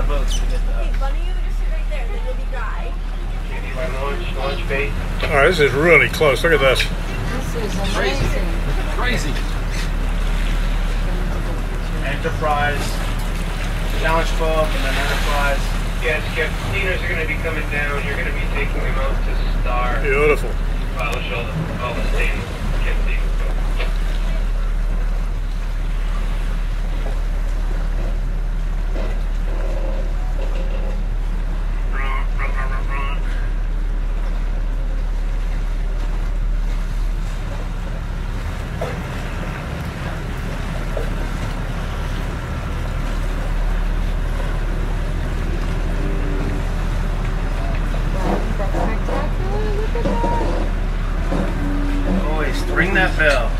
lot of boats to get the. Hey, why don't you just sit right there? Then you'll be dry. Maybe launch, launch bait. All right, this is really close. Look at this. This is amazing. Crazy. Enterprise, Challenge Club, and then Enterprise. Yes, Kev, cleaners are going to be coming down. You're going to be taking them out to Star. Beautiful. Polish all Christ. Ring that bell.